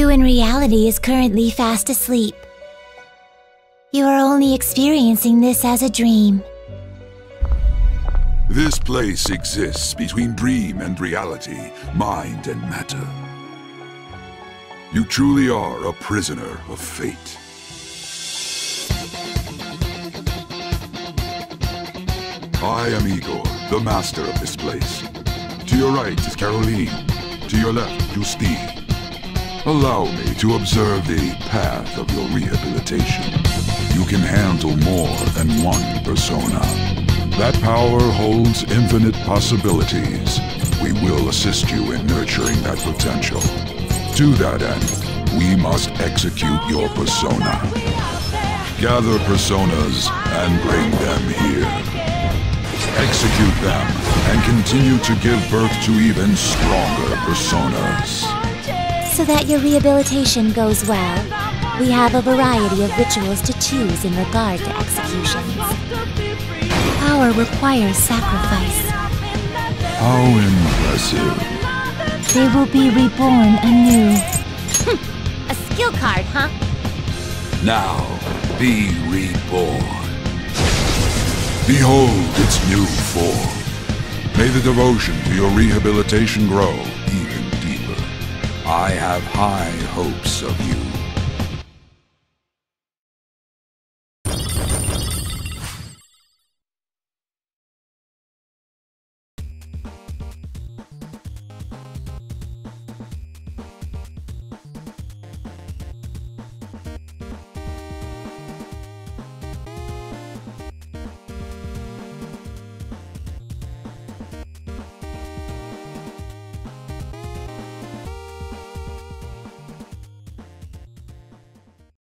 You in reality is currently fast asleep. You are only experiencing this as a dream. This place exists between dream and reality, mind and matter. You truly are a prisoner of fate. I am Igor, the master of this place. To your right is Caroline. To your left, Justine. Allow me to observe the path of your rehabilitation. You can handle more than one persona. That power holds infinite possibilities. We will assist you in nurturing that potential. To that end, we must execute your persona. Gather personas and bring them here execute them, and continue to give birth to even stronger personas. So that your rehabilitation goes well, we have a variety of rituals to choose in regard to executions. Power requires sacrifice. How impressive. They will be reborn anew. Hmm, a skill card, huh? Now, be reborn. Behold its new form. May the devotion to your rehabilitation grow even deeper. I have high hopes of you.